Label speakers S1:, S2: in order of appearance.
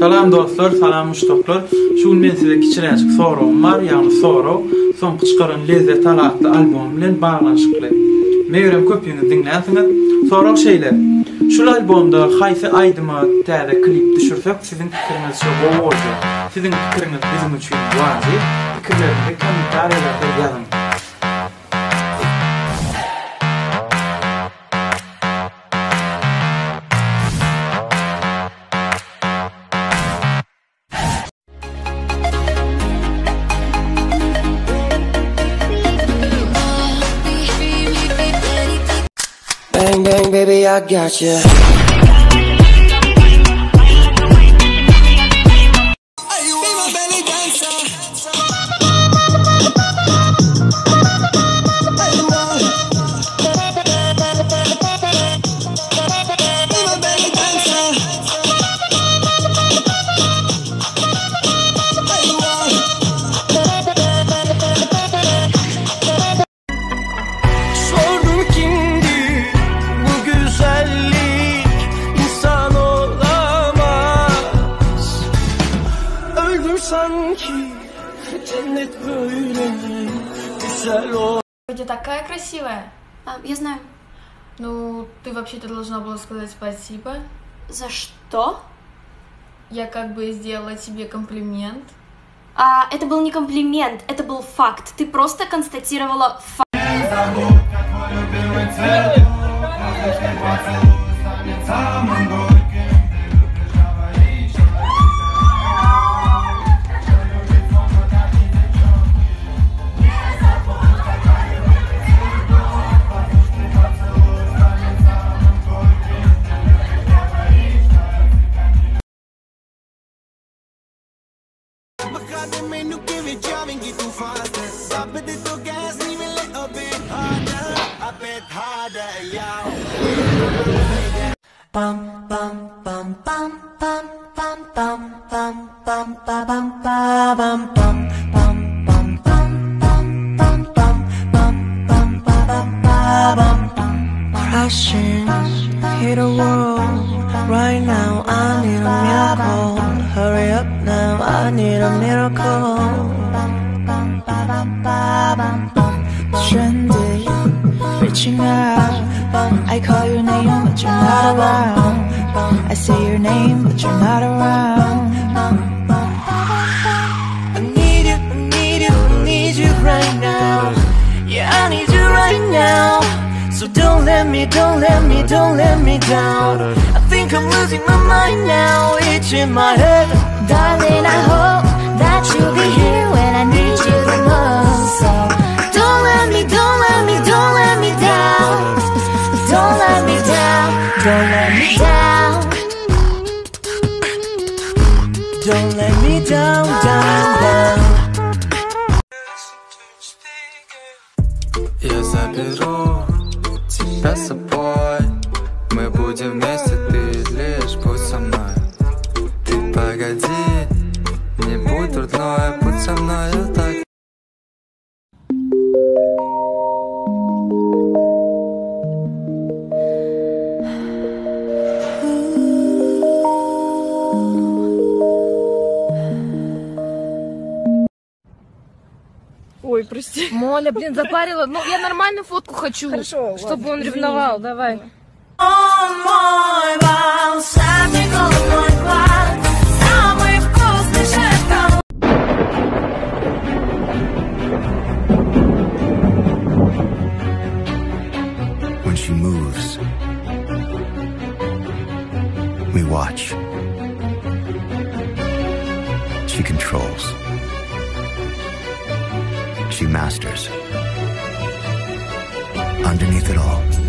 S1: Salam dostlar, salam müştoklar. Şu men size kiçiräçik sorum bar, ýagny soru. soňky çykaran lezzet alatly albom bilen baglanşykly. Meýrem köpüňi dinläsiňiz. Soraw şeýle. Şu albumda haýsy aýdyma täze klip düşürsek, sizin pikiriniz şu bolýar. Sizin pikiriniz bizim üçin wazy. Pikirlerinizi kommentariýalarda ýazyň.
S2: Baby I got you ol
S3: Вроде такая красивая.
S4: А, я знаю.
S3: Ну, ты вообще-то должна была сказать спасибо.
S4: За что?
S3: Я как бы сделала тебе комплимент.
S4: А, это был не комплимент, это был факт. Ты просто констатировала факт.
S5: Baka ਮੈਨੂੰ ਕਿਵੇਂ ਜਾਵੇਂਗੀ ਤੂੰ ਫਾਸਟ ਰੱਬ ਦੇ ਤੋਂ gas ਨਹੀਂ ਮਿਲੇ a bit harder a bit harder yeah
S2: Bum bum bum bum bum bum bum bum bum ba bum ba bum bum bum bum bum bum bum bum bum bum ba bum ba bum bum Crashing, hit a wall Right now I need a miracle Hurry up now I need a miracle Trendy, reaching out I call your name but you're not around. I say your name but you're not around. I need you, I need you, I need you right now. Yeah, I need you right now. So don't let me, don't let me, don't let me down. I think I'm losing my mind now. It's in my head
S6: Я заберу тебя с собой. Мы будем вместе, ты лишь будь со мной. Ты погоди, не будь дурной, будь со мною
S7: Ой, прости.
S3: Моля, блин, запарила. Ну, я нормальную фотку хочу.
S7: Хорошо,
S3: Чтобы
S7: ладно,
S3: он
S7: извини.
S3: ревновал. Давай.
S5: When she moves we watch she controls masters. Underneath it all